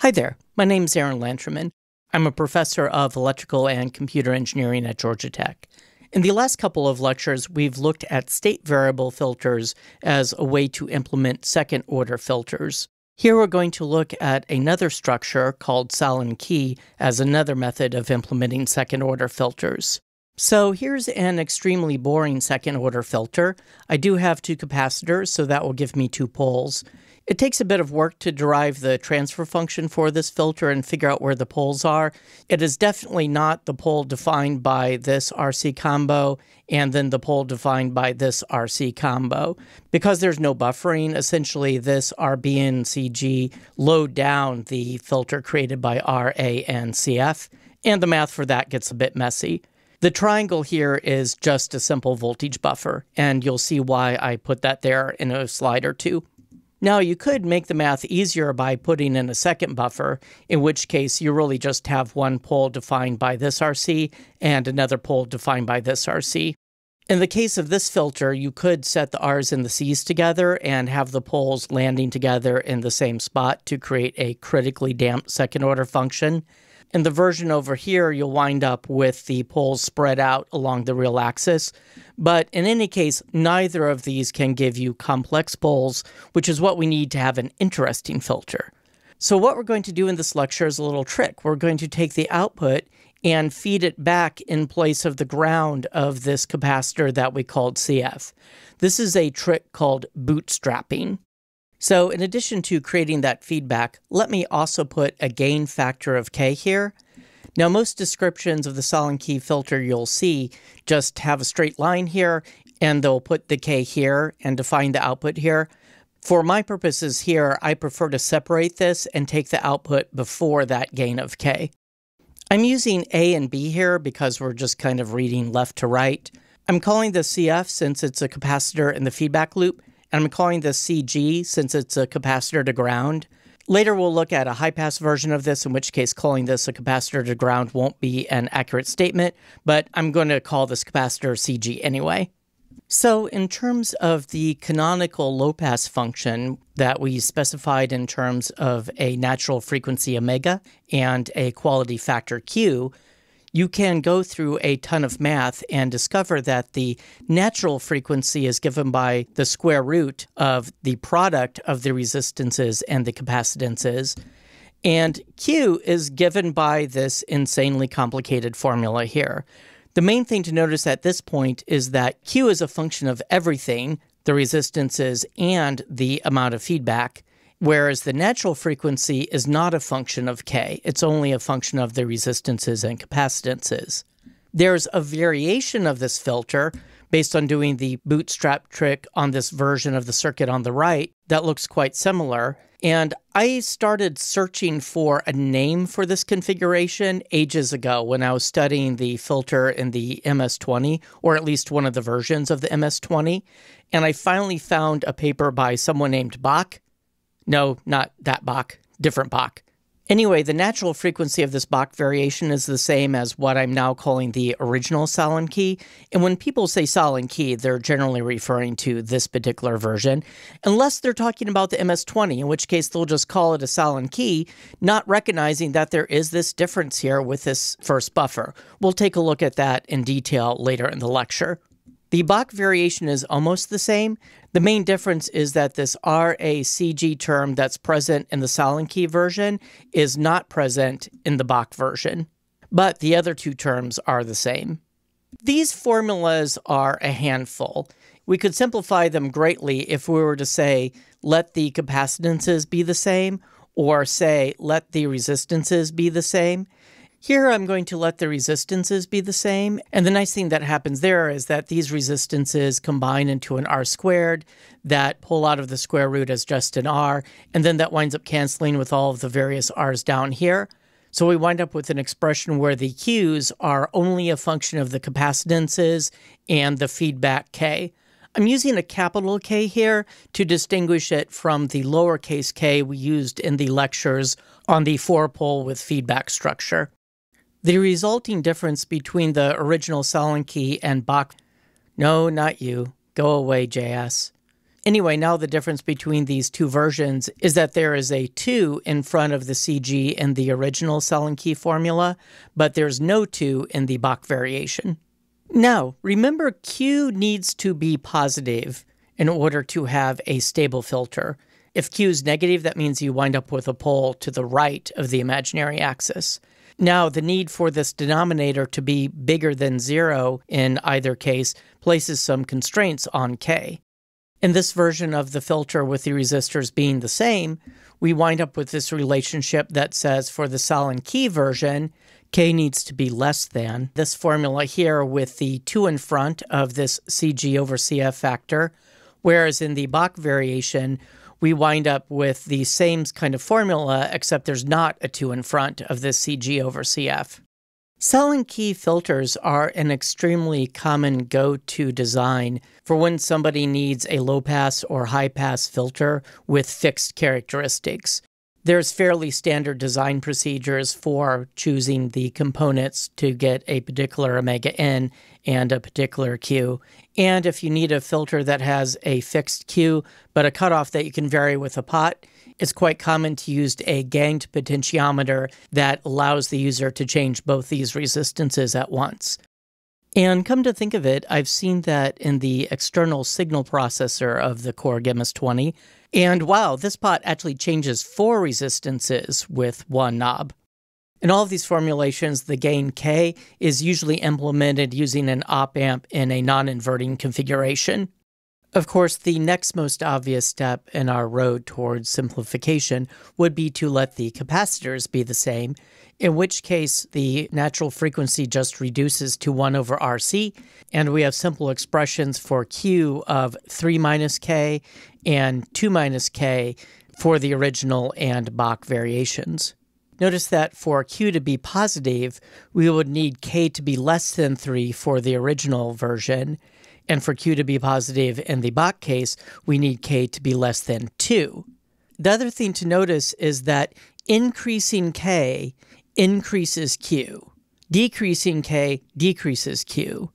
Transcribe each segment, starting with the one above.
Hi there, my name is Aaron Lanterman. I'm a professor of electrical and computer engineering at Georgia Tech. In the last couple of lectures, we've looked at state variable filters as a way to implement second order filters. Here we're going to look at another structure called Sallen-Key as another method of implementing second order filters. So here's an extremely boring second order filter. I do have two capacitors, so that will give me two poles. It takes a bit of work to derive the transfer function for this filter and figure out where the poles are. It is definitely not the pole defined by this RC combo and then the pole defined by this RC combo. Because there's no buffering, essentially this RB and CG load down the filter created by RA and CF, and the math for that gets a bit messy. The triangle here is just a simple voltage buffer, and you'll see why I put that there in a slide or two. Now, you could make the math easier by putting in a second buffer, in which case you really just have one pole defined by this RC and another pole defined by this RC. In the case of this filter, you could set the R's and the C's together and have the poles landing together in the same spot to create a critically damped second order function. In the version over here, you'll wind up with the poles spread out along the real axis. But in any case, neither of these can give you complex poles, which is what we need to have an interesting filter. So what we're going to do in this lecture is a little trick. We're going to take the output and feed it back in place of the ground of this capacitor that we called CF. This is a trick called bootstrapping. So in addition to creating that feedback, let me also put a gain factor of k here. Now most descriptions of the Sallen-Key filter you'll see just have a straight line here and they'll put the k here and define the output here. For my purposes here, I prefer to separate this and take the output before that gain of k. I'm using A and B here because we're just kind of reading left to right. I'm calling this CF since it's a capacitor in the feedback loop, and I'm calling this CG since it's a capacitor to ground. Later, we'll look at a high pass version of this, in which case calling this a capacitor to ground won't be an accurate statement, but I'm going to call this capacitor CG anyway. So, in terms of the canonical low pass function that we specified in terms of a natural frequency omega and a quality factor Q, you can go through a ton of math and discover that the natural frequency is given by the square root of the product of the resistances and the capacitances. And Q is given by this insanely complicated formula here. The main thing to notice at this point is that Q is a function of everything the resistances and the amount of feedback whereas the natural frequency is not a function of K, it's only a function of the resistances and capacitances. There's a variation of this filter based on doing the bootstrap trick on this version of the circuit on the right that looks quite similar. And I started searching for a name for this configuration ages ago when I was studying the filter in the MS20, or at least one of the versions of the MS20. And I finally found a paper by someone named Bach no, not that Bach, different Bach. Anyway, the natural frequency of this Bach variation is the same as what I'm now calling the original Sallen-Key. And when people say Sallen-Key, they're generally referring to this particular version, unless they're talking about the MS-20, in which case they'll just call it a Sallen-Key, not recognizing that there is this difference here with this first buffer. We'll take a look at that in detail later in the lecture. The Bach variation is almost the same. The main difference is that this RACG term that's present in the Sallen-Key version is not present in the Bach version, but the other two terms are the same. These formulas are a handful. We could simplify them greatly if we were to say, let the capacitances be the same, or say, let the resistances be the same. Here I'm going to let the resistances be the same. And the nice thing that happens there is that these resistances combine into an R squared that pull out of the square root as just an R. And then that winds up canceling with all of the various R's down here. So we wind up with an expression where the Q's are only a function of the capacitances and the feedback K. I'm using a capital K here to distinguish it from the lowercase k we used in the lectures on the four pole with feedback structure. The resulting difference between the original Sallen-Key and Bach. No, not you. Go away, JS. Anyway, now the difference between these two versions is that there is a 2 in front of the CG in the original Sallen-Key formula, but there's no 2 in the Bach variation. Now, remember Q needs to be positive in order to have a stable filter. If Q is negative, that means you wind up with a pole to the right of the imaginary axis. Now, the need for this denominator to be bigger than zero in either case places some constraints on K. In this version of the filter with the resistors being the same, we wind up with this relationship that says for the Sallen-Key version, K needs to be less than this formula here with the 2 in front of this CG over CF factor, whereas in the Bach variation, we wind up with the same kind of formula, except there's not a 2 in front of this CG over CF. Sallen-Key filters are an extremely common go to design for when somebody needs a low pass or high pass filter with fixed characteristics. There's fairly standard design procedures for choosing the components to get a particular omega n and a particular Q. And if you need a filter that has a fixed Q but a cutoff that you can vary with a pot, it's quite common to use a ganged potentiometer that allows the user to change both these resistances at once. And come to think of it, I've seen that in the external signal processor of the Korg MS-20. And wow, this pot actually changes four resistances with one knob. In all of these formulations, the gain K is usually implemented using an op amp in a non inverting configuration. Of course, the next most obvious step in our road towards simplification would be to let the capacitors be the same, in which case the natural frequency just reduces to 1 over RC, and we have simple expressions for Q of 3 minus K and 2 minus K for the original and Bach variations. Notice that for Q to be positive, we would need K to be less than 3 for the original version, and for Q to be positive in the Bach case, we need K to be less than 2. The other thing to notice is that increasing K increases Q, decreasing K decreases Q.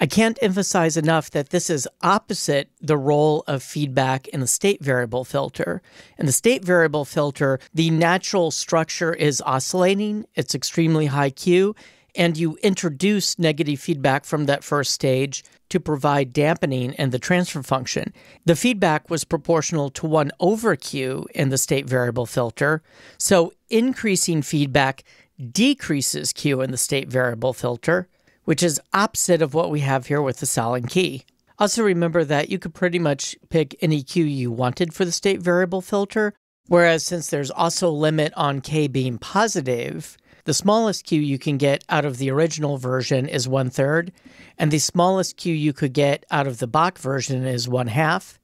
I can't emphasize enough that this is opposite the role of feedback in the state variable filter. In the state variable filter, the natural structure is oscillating, it's extremely high Q, and you introduce negative feedback from that first stage to provide dampening in the transfer function. The feedback was proportional to 1 over Q in the state variable filter, so increasing feedback decreases Q in the state variable filter, which is opposite of what we have here with the Sallen-Key. Also remember that you could pretty much pick any Q you wanted for the state variable filter, whereas since there's also a limit on K being positive, the smallest Q you can get out of the original version is one third, and the smallest Q you could get out of the Bach version is one half.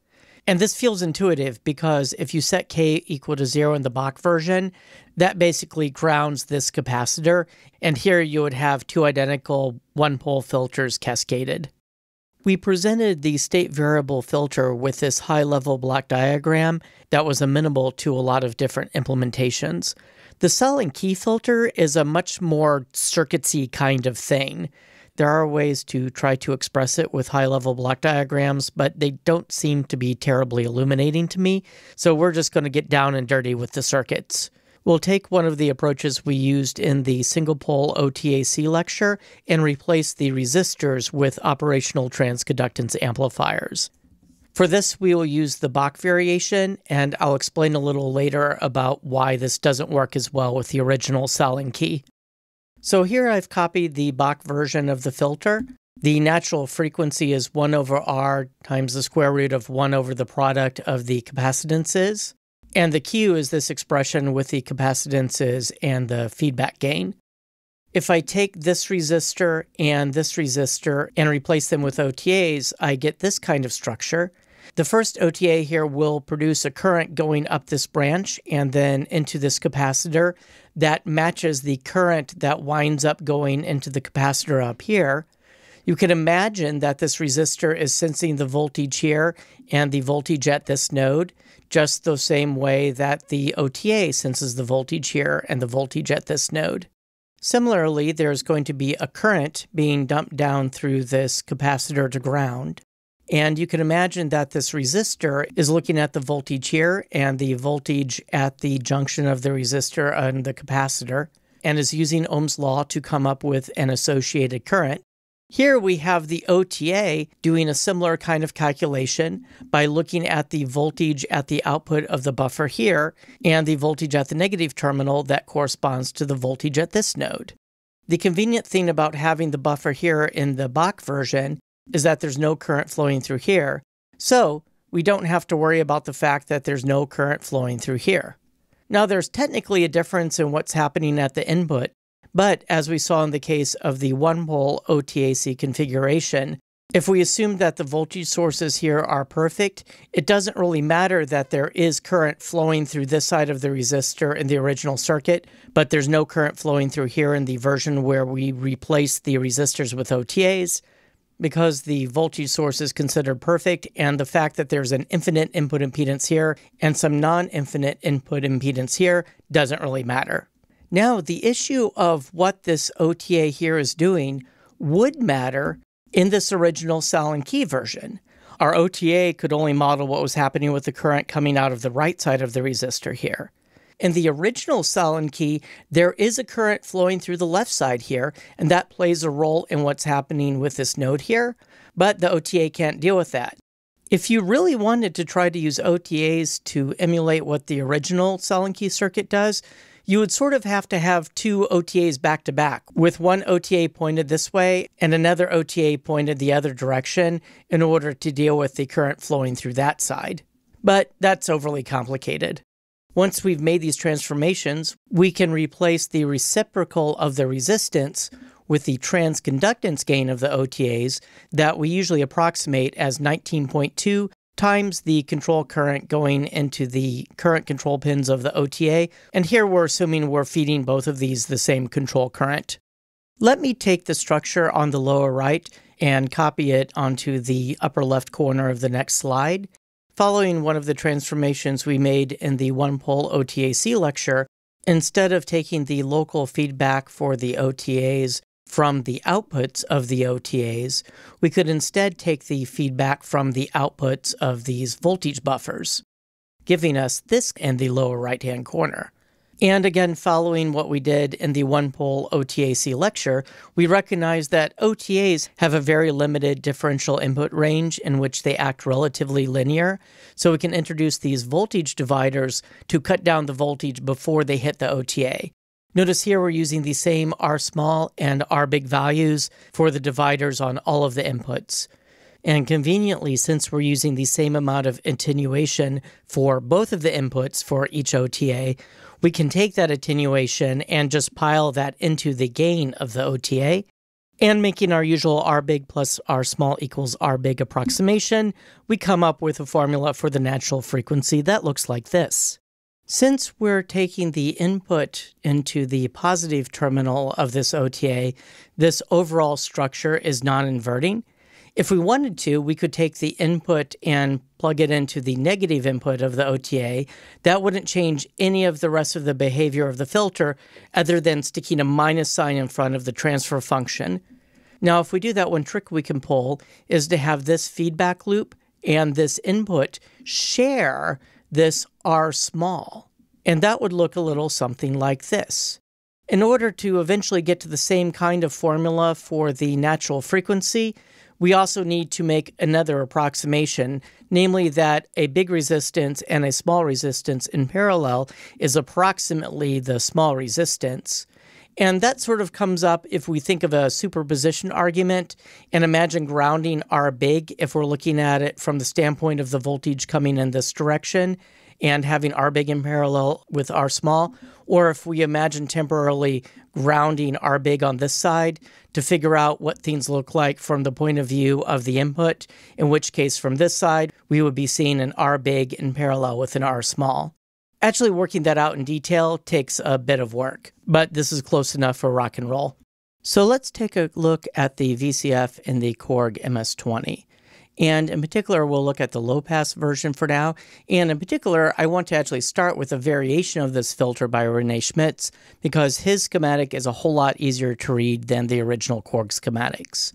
And this feels intuitive because if you set K equal to zero in the Bach version, that basically grounds this capacitor, and here you would have two identical one pole filters cascaded. We presented the state variable filter with this high level block diagram that was amenable to a lot of different implementations. The Sallen-Key filter is a much more circuitsy kind of thing. There are ways to try to express it with high level block diagrams, but they don't seem to be terribly illuminating to me, so we're just going to get down and dirty with the circuits. We'll take one of the approaches we used in the single pole OTAC lecture and replace the resistors with operational transconductance amplifiers. For this, we will use the Bach variation, and I'll explain a little later about why this doesn't work as well with the original Sallen-Key. So here I've copied the Bach version of the filter. The natural frequency is 1 over R times the square root of 1 over the product of the capacitances. And the Q is this expression with the capacitances and the feedback gain. If I take this resistor and this resistor and replace them with OTAs, I get this kind of structure. The first OTA here will produce a current going up this branch and then into this capacitor that matches the current that winds up going into the capacitor up here. You can imagine that this resistor is sensing the voltage here and the voltage at this node, just the same way that the OTA senses the voltage here and the voltage at this node. Similarly, there's going to be a current being dumped down through this capacitor to ground. And you can imagine that this resistor is looking at the voltage here and the voltage at the junction of the resistor and the capacitor and is using Ohm's law to come up with an associated current. Here we have the OTA doing a similar kind of calculation by looking at the voltage at the output of the buffer here and the voltage at the negative terminal that corresponds to the voltage at this node. The convenient thing about having the buffer here in the Bach version is that there's no current flowing through here, so we don't have to worry about the fact that there's no current flowing through here. Now, there's technically a difference in what's happening at the input, but as we saw in the case of the one pole OTAC configuration, if we assume that the voltage sources here are perfect, it doesn't really matter that there is current flowing through this side of the resistor in the original circuit, but there's no current flowing through here in the version where we replace the resistors with OTAs because the voltage source is considered perfect and the fact that there's an infinite input impedance here and some non-infinite input impedance here doesn't really matter. Now, the issue of what this OTA here is doing would matter in this original Sallen key version. Our OTA could only model what was happening with the current coming out of the right side of the resistor here. In the original Sallen key, there is a current flowing through the left side here, and that plays a role in what's happening with this node here, but the OTA can't deal with that. If you really wanted to try to use OTAs to emulate what the original Sallen key circuit does, you would sort of have to have two OTAs back to back, with one OTA pointed this way and another OTA pointed the other direction in order to deal with the current flowing through that side. But that's overly complicated. Once we've made these transformations, we can replace the reciprocal of the resistance with the transconductance gain of the OTAs that we usually approximate as 19.2 times the control current going into the current control pins of the OTA. And here we're assuming we're feeding both of these the same control current. Let me take the structure on the lower right and copy it onto the upper left corner of the next slide. Following one of the transformations we made in the one pole OTAC lecture, instead of taking the local feedback for the OTAs from the outputs of the OTAs, we could instead take the feedback from the outputs of these voltage buffers, giving us this in the lower right hand corner. And again, following what we did in the one pole OTAC lecture, we recognize that OTAs have a very limited differential input range in which they act relatively linear. So we can introduce these voltage dividers to cut down the voltage before they hit the OTA. Notice here we're using the same R small and R big values for the dividers on all of the inputs. And conveniently, since we're using the same amount of attenuation for both of the inputs for each OTA, we can take that attenuation and just pile that into the gain of the OTA. And making our usual R big plus R small equals R big approximation, we come up with a formula for the natural frequency that looks like this. Since we're taking the input into the positive terminal of this OTA, this overall structure is non inverting. If we wanted to, we could take the input and plug it into the negative input of the OTA. That wouldn't change any of the rest of the behavior of the filter other than sticking a minus sign in front of the transfer function. Now, if we do that, one trick we can pull is to have this feedback loop and this input share this R small. And that would look a little something like this. In order to eventually get to the same kind of formula for the natural frequency, we also need to make another approximation, namely that a big resistance and a small resistance in parallel is approximately the small resistance. And that sort of comes up if we think of a superposition argument and imagine grounding R big if we're looking at it from the standpoint of the voltage coming in this direction and having R big in parallel with R small, or if we imagine temporarily grounding R big on this side to figure out what things look like from the point of view of the input, in which case from this side, we would be seeing an R big in parallel with an R small. Actually, working that out in detail takes a bit of work, but this is close enough for rock and roll. So let's take a look at the VCF in the Korg MS-20. And in particular, we'll look at the low pass version for now. And in particular, I want to actually start with a variation of this filter by Rene Schmitz because his schematic is a whole lot easier to read than the original Korg schematics.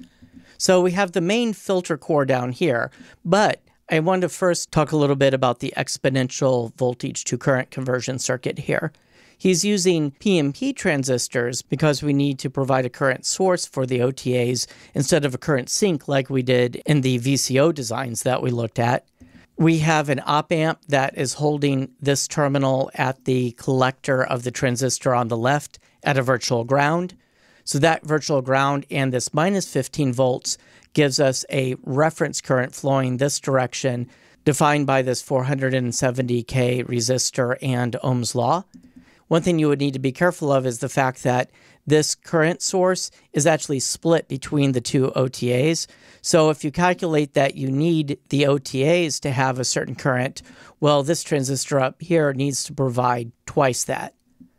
So we have the main filter core down here, but I want to first talk a little bit about the exponential voltage to current conversion circuit here. He's using PNP transistors because we need to provide a current source for the OTAs instead of a current sink like we did in the VCO designs that we looked at. We have an op amp that is holding this terminal at the collector of the transistor on the left at a virtual ground. So that virtual ground and this minus 15 volts gives us a reference current flowing this direction defined by this 470K resistor and Ohm's law. One thing you would need to be careful of is the fact that this current source is actually split between the two OTAs. So if you calculate that you need the OTAs to have a certain current, well, this transistor up here needs to provide twice that.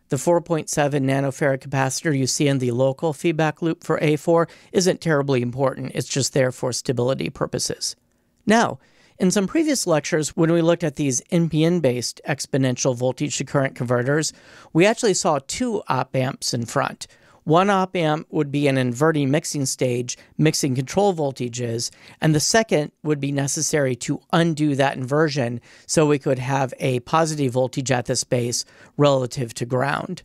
The 4.7 nanofarad capacitor you see in the local feedback loop for A4 isn't terribly important, it's just there for stability purposes. Now, in some previous lectures, when we looked at these NPN based exponential voltage to current converters, we actually saw two op amps in front. One op amp would be an inverting mixing stage, mixing control voltages, and the second would be necessary to undo that inversion so we could have a positive voltage at this base relative to ground.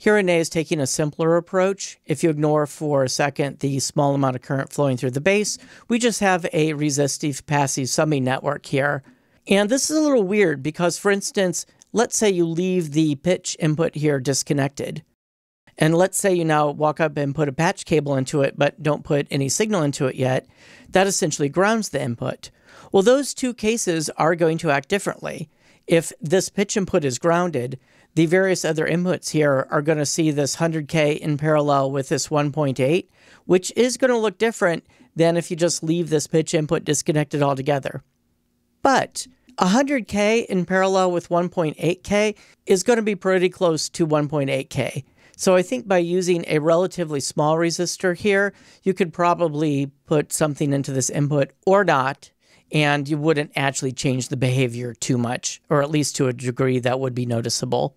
Here Rene is taking a simpler approach. If you ignore for a second the small amount of current flowing through the base, we just have a resistive passive summing network here. And this is a little weird because, for instance, let's say you leave the pitch input here disconnected. And let's say you now walk up and put a patch cable into it, but don't put any signal into it yet. That essentially grounds the input. Well, those two cases are going to act differently. If this pitch input is grounded, the various other inputs here are going to see this 100K in parallel with this 1.8, which is going to look different than if you just leave this pitch input disconnected altogether. But 100K in parallel with 1.8K is going to be pretty close to 1.8K. So I think by using a relatively small resistor here, you could probably put something into this input or not, and you wouldn't actually change the behavior too much, or at least to a degree that would be noticeable.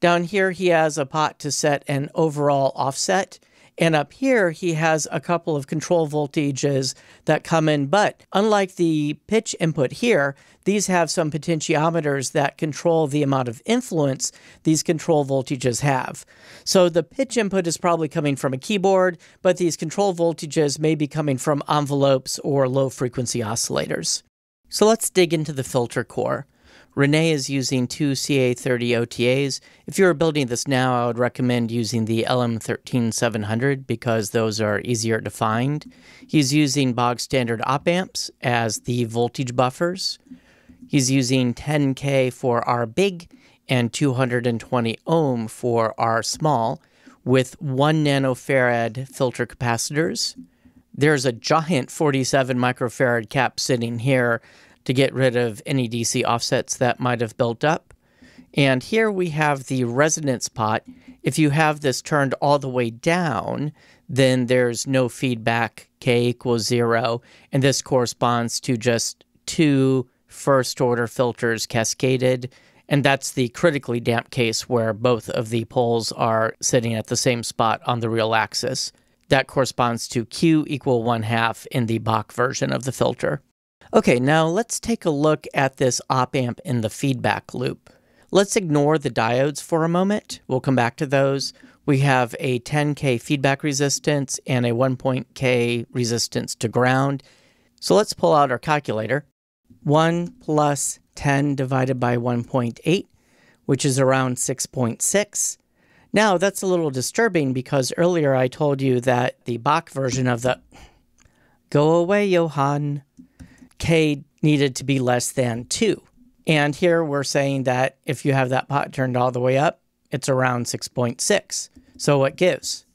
Down here, he has a pot to set an overall offset. And up here, he has a couple of control voltages that come in. But unlike the pitch input here, these have some potentiometers that control the amount of influence these control voltages have. So the pitch input is probably coming from a keyboard, but these control voltages may be coming from envelopes or low frequency oscillators. So let's dig into the filter core. Rene is using two CA30 OTAs. If you are building this now, I would recommend using the LM13700 because those are easier to find. He's using bog standard op amps as the voltage buffers. He's using 10K for R big and 220 ohm for R small with 1 nanofarad filter capacitors. There's a giant 47 microfarad cap sitting here to get rid of any DC offsets that might have built up. And here we have the resonance pot. If you have this turned all the way down, then there's no feedback, k equals zero, and this corresponds to just two first order filters cascaded. And that's the critically damp case where both of the poles are sitting at the same spot on the real axis. That corresponds to Q equal one half in the Bach version of the filter. Okay, now let's take a look at this op amp in the feedback loop. Let's ignore the diodes for a moment. We'll come back to those. We have a 10K feedback resistance and a 1.K resistance to ground. So let's pull out our calculator. 1 plus 10 divided by 1.8, which is around 6.6. Now, that's a little disturbing because earlier I told you that the Bach version of the Go away, Johann k needed to be less than 2. And here we're saying that if you have that pot turned all the way up, it's around 6.6. So what gives?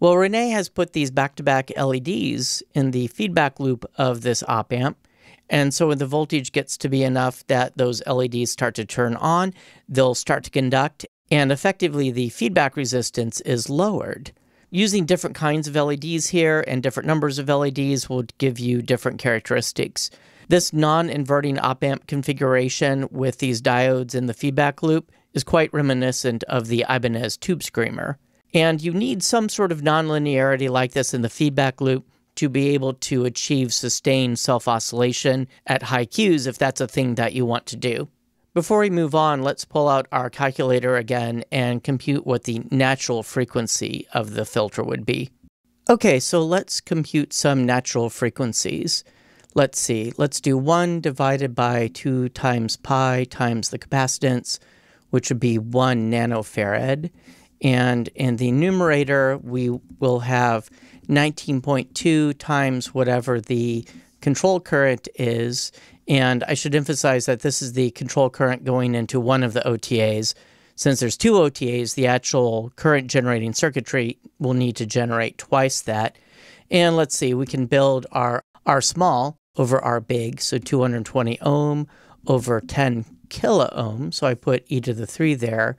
Well, Rene has put these back-to-back LEDs in the feedback loop of this op amp. And so when the voltage gets to be enough that those LEDs start to turn on, they'll start to conduct, and effectively the feedback resistance is lowered. Using different kinds of LEDs here and different numbers of LEDs will give you different characteristics. This non-inverting op-amp configuration with these diodes in the feedback loop is quite reminiscent of the Ibanez tube screamer. And you need some sort of nonlinearity like this in the feedback loop to be able to achieve sustained self oscillation at high Qs if that's a thing that you want to do. Before we move on, let's pull out our calculator again and compute what the natural frequency of the filter would be. Okay, so let's compute some natural frequencies. Let's see, let's do 1 divided by 2 times pi times the capacitance, which would be 1 nanofarad. And in the numerator, we will have 19.2 times whatever the control current is. And I should emphasize that this is the control current going into one of the OTAs. Since there's two OTAs, the actual current generating circuitry will need to generate twice that. And let's see, we can build our R small over R big, so 220 ohm over 10 kilo ohm. So I put e to the 3 there.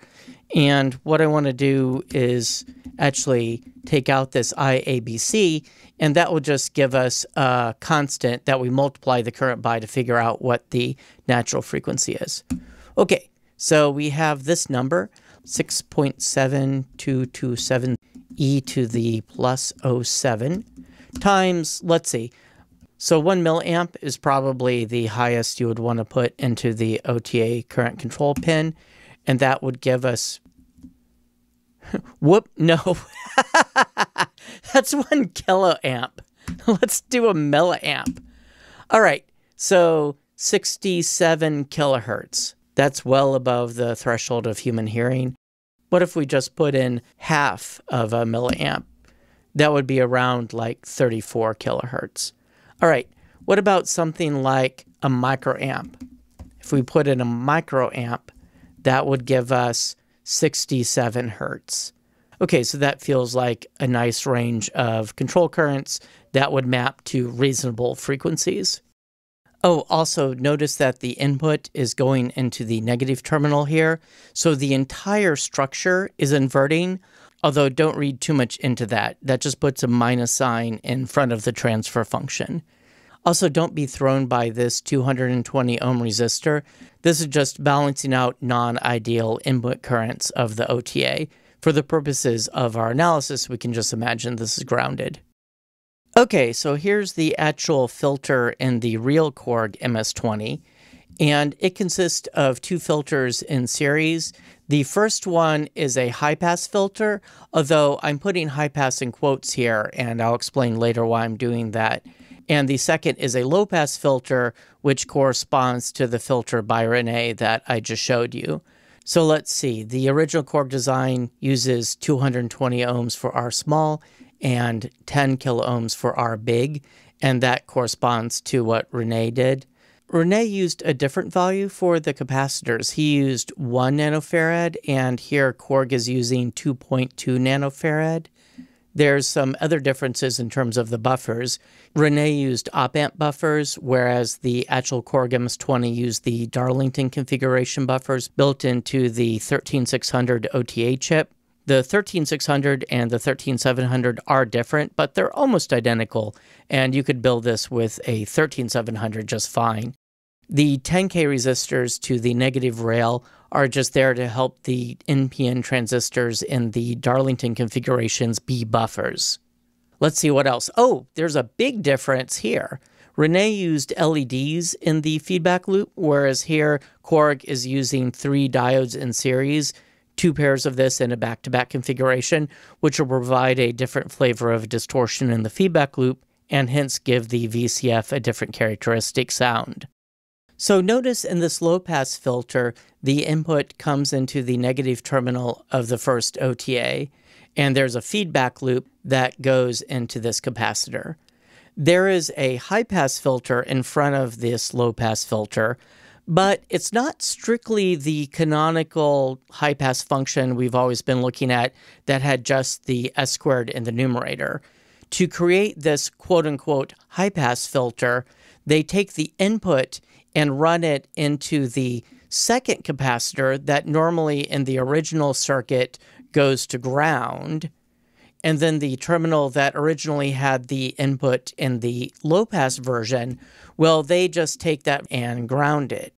And what I want to do is actually take out this IABC, and that will just give us a constant that we multiply the current by to figure out what the natural frequency is. Okay, so we have this number, 6.7227 e to the plus 07 times, let's see, so one milliamp is probably the highest you would want to put into the OTA current control pin, and that would give us Whoop, no. That's one kiloamp. Let's do a milliamp. All right, so 67 kilohertz. That's well above the threshold of human hearing. What if we just put in half of a milliamp? That would be around like 34 kilohertz. All right, what about something like a microamp? If we put in a microamp, that would give us 67 hertz. Okay, so that feels like a nice range of control currents that would map to reasonable frequencies. Oh, also notice that the input is going into the negative terminal here. So the entire structure is inverting, although don't read too much into that. That just puts a minus sign in front of the transfer function. Also, don't be thrown by this 220 ohm resistor. This is just balancing out non-ideal input currents of the OTA. For the purposes of our analysis, we can just imagine this is grounded. Okay, so here's the actual filter in the real Korg MS-20, and it consists of two filters in series. The first one is a high-pass filter, although I'm putting high-pass in quotes here, and I'll explain later why I'm doing that. And the second is a low pass filter, which corresponds to the filter by Rene that I just showed you. So let's see. The original Korg design uses 220 ohms for R small and 10 kilo ohms for R big, and that corresponds to what Rene did. Rene used a different value for the capacitors. He used 1 nanofarad, and here Korg is using 2.2 nanofarad. There's some other differences in terms of the buffers. Rene used op-amp buffers, whereas the actual Korg MS-20 used the Darlington configuration buffers built into the 13600 OTA chip. The 13600 and the 13700 are different, but they're almost identical, and you could build this with a 13700 just fine. The 10K resistors to the negative rail are just there to help the NPN transistors in the Darlington configurations be buffers. Let's see what else. Oh, there's a big difference here. Rene used LEDs in the feedback loop, whereas here Korg is using three diodes in series, two pairs of this in a back to back configuration, which will provide a different flavor of distortion in the feedback loop and hence give the VCF a different characteristic sound. So notice in this low pass filter, the input comes into the negative terminal of the first OTA, and there's a feedback loop that goes into this capacitor. There is a high pass filter in front of this low pass filter, but it's not strictly the canonical high pass function we've always been looking at that had just the S squared in the numerator. To create this quote unquote high pass filter, they take the input and run it into the second capacitor that normally in the original circuit goes to ground. And then the terminal that originally had the input in the low pass version, well, they just take that and ground it.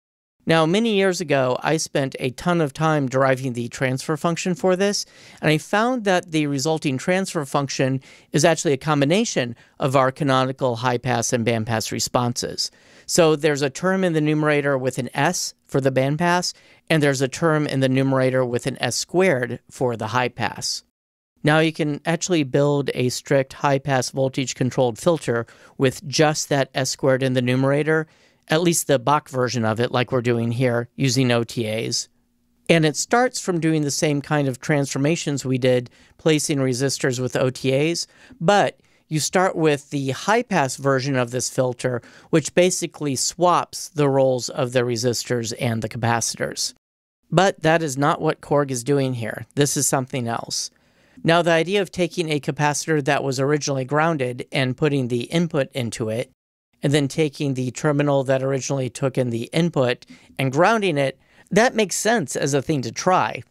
Now, many years ago, I spent a ton of time deriving the transfer function for this, and I found that the resulting transfer function is actually a combination of our canonical high pass and band pass responses. So there's a term in the numerator with an S for the bandpass, and there's a term in the numerator with an S squared for the high pass. Now you can actually build a strict high pass voltage controlled filter with just that S squared in the numerator at least the Bach version of it, like we're doing here, using OTAs. And it starts from doing the same kind of transformations we did placing resistors with OTAs, but you start with the high pass version of this filter, which basically swaps the roles of the resistors and the capacitors. But that is not what Korg is doing here. This is something else. Now, the idea of taking a capacitor that was originally grounded and putting the input into it and then taking the terminal that originally took in the input and grounding it, that makes sense as a thing to try.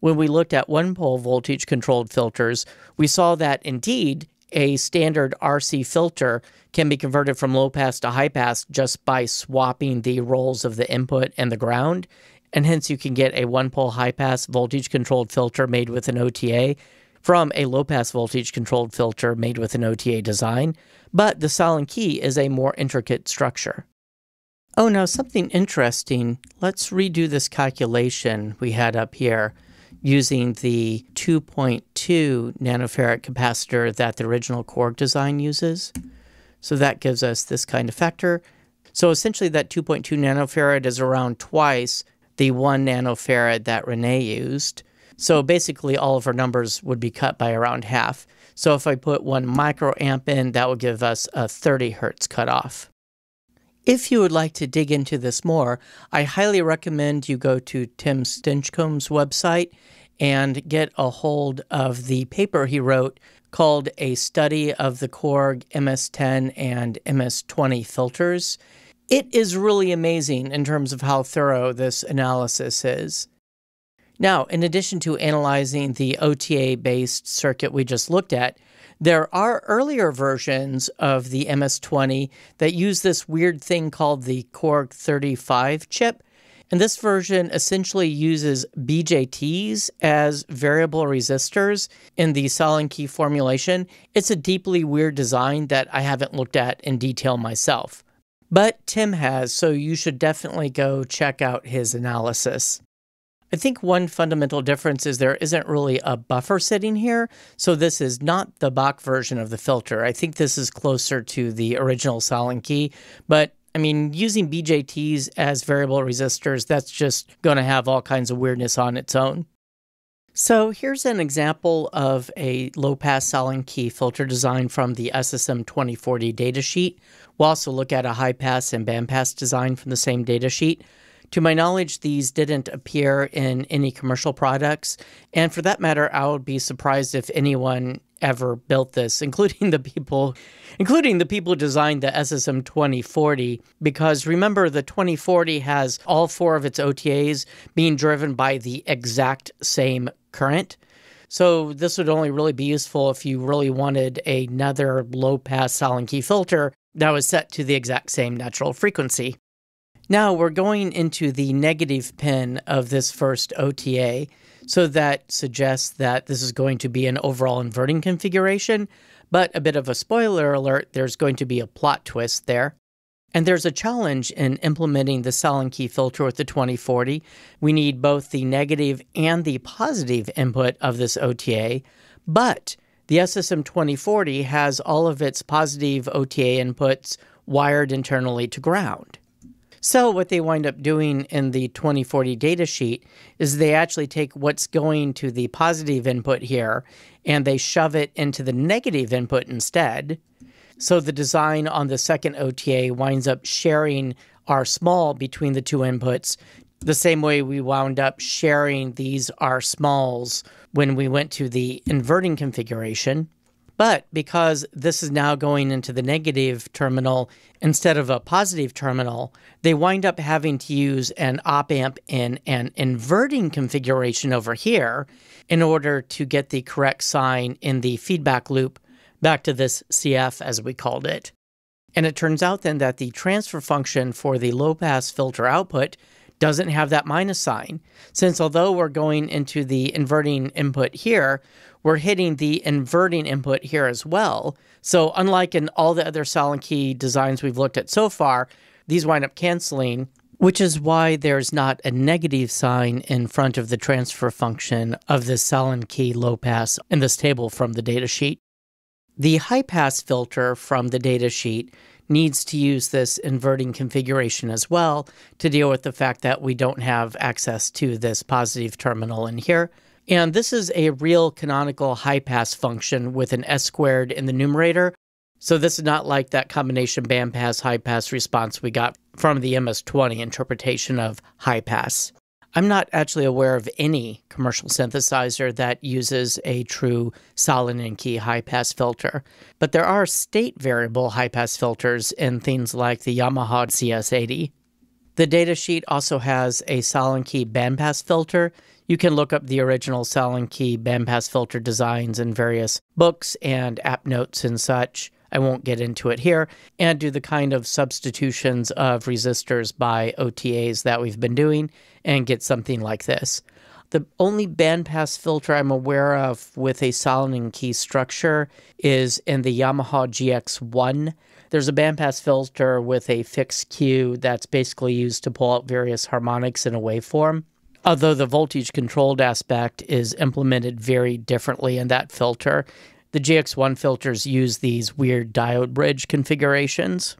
When we looked at one pole voltage controlled filters, we saw that indeed a standard RC filter can be converted from low pass to high pass just by swapping the roles of the input and the ground. And hence, you can get a one pole high pass voltage controlled filter made with an OTA from a low pass voltage controlled filter made with an OTA design, but the Sallen key is a more intricate structure. Oh, now something interesting. Let's redo this calculation we had up here using the 2.2 nanofarad capacitor that the original Korg design uses. So that gives us this kind of factor. So essentially that 2.2 nanofarad is around twice the 1 nanofarad that Rene used. So basically, all of our numbers would be cut by around half. So if I put one microamp in, that would give us a 30 hertz cutoff. If you would like to dig into this more, I highly recommend you go to Tim Stinchcombe's website and get a hold of the paper he wrote called A Study of the Korg MS10 and MS20 Filters. It is really amazing in terms of how thorough this analysis is. Now, in addition to analyzing the OTA based circuit we just looked at, there are earlier versions of the MS 20 that use this weird thing called the Korg 35 chip. And this version essentially uses BJTs as variable resistors in the Sallen key formulation. It's a deeply weird design that I haven't looked at in detail myself. But Tim has, so you should definitely go check out his analysis. I think one fundamental difference is there isn't really a buffer sitting here. So this is not the Bach version of the filter. I think this is closer to the original Sallen key. But I mean, using BJTs as variable resistors, that's just going to have all kinds of weirdness on its own. So here's an example of a low-pass Sallen key filter design from the SSM 2040 datasheet. We'll also look at a high-pass and band-pass design from the same datasheet. To my knowledge, these didn't appear in any commercial products. And for that matter, I would be surprised if anyone ever built this, including the people including the people who designed the SSM 2040 because remember the 2040 has all four of its OTAs being driven by the exact same current. So this would only really be useful if you really wanted another low pass Sallen key filter that was set to the exact same natural frequency. Now we're going into the negative pin of this first OTA. So that suggests that this is going to be an overall inverting configuration. But a bit of a spoiler alert, there's going to be a plot twist there. And there's a challenge in implementing the Sallen key filter with the 2040. We need both the negative and the positive input of this OTA, but the SSM 2040 has all of its positive OTA inputs wired internally to ground. So, what they wind up doing in the 2040 datasheet is they actually take what's going to the positive input here and they shove it into the negative input instead. So, the design on the second OTA winds up sharing R small between the two inputs, the same way we wound up sharing these R smalls when we went to the inverting configuration. But because this is now going into the negative terminal instead of a positive terminal, they wind up having to use an op amp in an inverting configuration over here in order to get the correct sign in the feedback loop back to this CF as we called it. And it turns out then that the transfer function for the low pass filter output doesn't have that minus sign. Since although we're going into the inverting input here, we're hitting the inverting input here as well. So unlike in all the other Sallen-Key designs we've looked at so far, these wind up canceling, which is why there's not a negative sign in front of the transfer function of this Sallen-Key low pass in this table from the datasheet. The high pass filter from the datasheet needs to use this inverting configuration as well to deal with the fact that we don't have access to this positive terminal in here. And this is a real canonical high pass function with an S squared in the numerator. So this is not like that combination band pass high pass response we got from the MS-20 interpretation of high pass. I'm not actually aware of any commercial synthesizer that uses a true Sallen-Key high pass filter, but there are state variable high pass filters in things like the Yamaha CS80. The datasheet also has a Sallen-Key bandpass filter. You can look up the original Sallen-Key bandpass filter designs in various books and app notes and such. I won't get into it here, and do the kind of substitutions of resistors by OTAs that we've been doing and get something like this. The only bandpass filter I'm aware of with a Sallen-Key structure is in the Yamaha GX1. There's a bandpass filter with a fixed Q that's basically used to pull out various harmonics in a waveform. Although the voltage controlled aspect is implemented very differently in that filter, the GX1 filters use these weird diode bridge configurations.